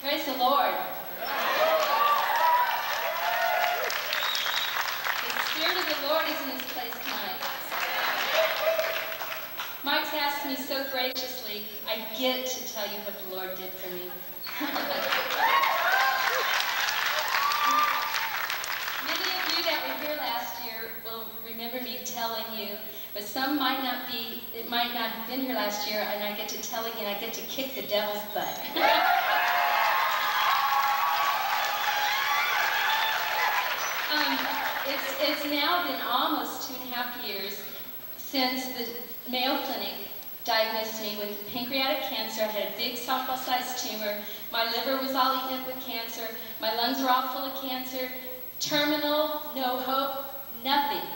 Praise the Lord. The Spirit of the Lord is in this place tonight. Mike's asked me so graciously, I get to tell you what the Lord did for me. Many of you that were here last year will remember me telling you, but some might not be, it might not have been here last year, and I get to tell again, I get to kick the devil's butt. it's, it's now been almost two and a half years since the Mayo Clinic diagnosed me with pancreatic cancer. I had a big softball-sized tumor. My liver was all eaten up with cancer. My lungs were all full of cancer. Terminal, no hope, nothing.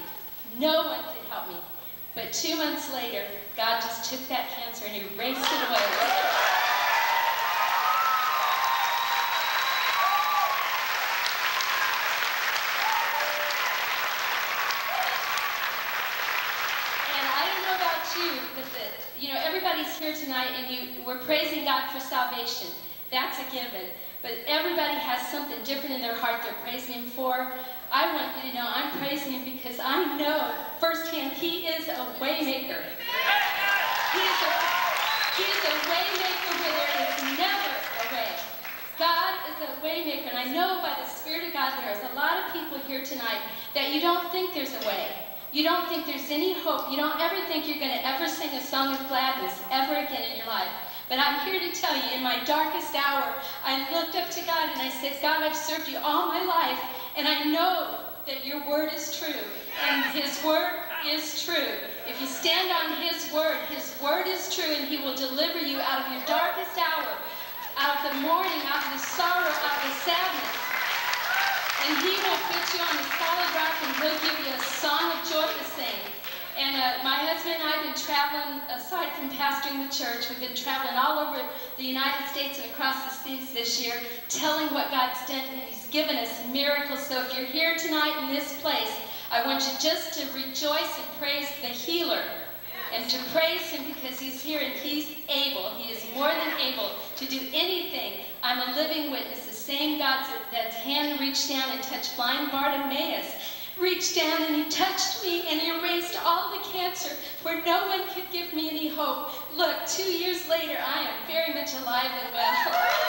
No one could help me. But two months later, God just took that cancer and erased it away. you here tonight and you, we're praising God for salvation. That's a given. But everybody has something different in their heart they're praising Him for. I want you to know I'm praising Him because I know firsthand He is a waymaker. He is a, he is a waymaker where there is never a way. God is a waymaker, and I know by the Spirit of God there is a lot of people here tonight that you don't think there's a way. You don't think there's any hope. You don't ever think you're going to ever sing a song of gladness ever again in your life. But I'm here to tell you, in my darkest hour, I looked up to God and I said, God, I've served you all my life, and I know that your word is true. And his word is true. If you stand on his word, his word is true, and he will deliver you out of your darkest hour, out of the mourning, out of the sorrow, out of the sadness. And he will put you on a solid rock and he'll give you a song of joy to sing. And uh, my husband and I have been traveling, aside from pastoring the church, we've been traveling all over the United States and across the seas this year, telling what God's done, and He's given us miracles. So if you're here tonight in this place, I want you just to rejoice and praise the healer. And to praise him because he's here and he's able, he is more than able to do anything. I'm a living witness same God that's hand reached down and touched blind Bartimaeus reached down and he touched me and he erased all the cancer where no one could give me any hope. Look, two years later, I am very much alive and well.